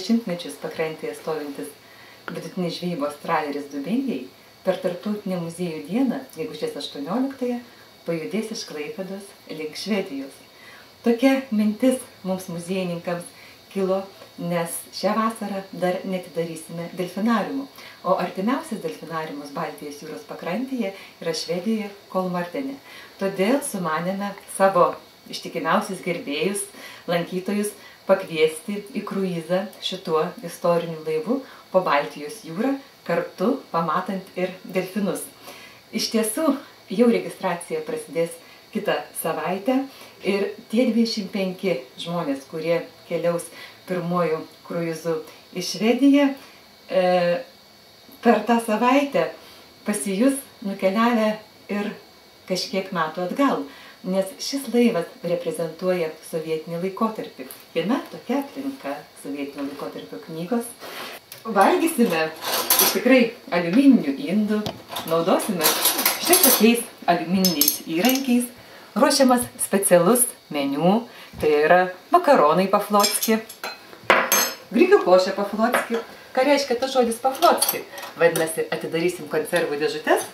šimtmečius pakrantėje stovintis vidutinis žvejybos traleris Dubingiai per tarptautinę muziejų dieną, gegužės 18-ąją, pajudės iš Klaipėdos link Švedijos. Tokia mintis mums muziejininkams kilo, nes šią vasarą dar netidarysime delfinariumų, o artimiausias delfinariumas Baltijos jūros pakrantėje yra Švedijoje Kolmartenė. Todėl sumanėme savo ištikimiausius gerbėjus, lankytojus pakviesti į kruizą šituo istoriniu laivu po Baltijos jūrą, kartu pamatant ir delfinus. Iš tiesų, jau registracija prasidės kitą savaitę ir tie 25 žmonės, kurie keliaus pirmojų kruizų į Švediją, e, per tą savaitę pasijus nukeliavę ir kažkiek metų atgal nes šis laivas reprezentuoja sovietinį laikotarpį. Viena tokia aplinka sovietinio laikotarpio knygos. Valgysime iš tikrai aliumininių indų, naudosime štai tokiais aliumininiais įrankiais, ruošiamas specialus meniu, tai yra makaronai paflotski, grikių košė paflotski. Ką reiškia tas žodis paflotski? Vadinasi, atidarysim konservų dėžutės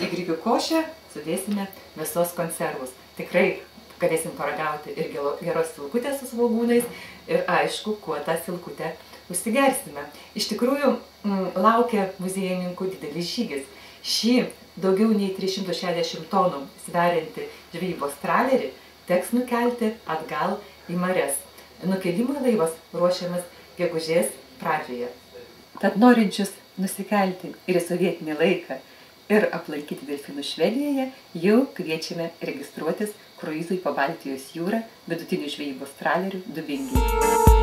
į grikių košę sudėsime visos konservus. Tikrai galėsim paragauti ir geros silkutės su svogūnais ir aišku, kuo tą silkutę užsigersime. Iš tikrųjų, m, mm, laukia muziejininkų didelis žygis. Šį daugiau nei 360 tonų sveriantį žvejybos tralerį teks nukelti atgal į mares. Nukelimui laivas ruošiamas gegužės pradžioje. Tad norinčius nusikelti ir į sovietinį laiką ir aplankyti delfinus Švedijoje, jau kviečiame registruotis kruizui po Baltijos jūrą vidutinių žvejybos tralerių Dubingiai.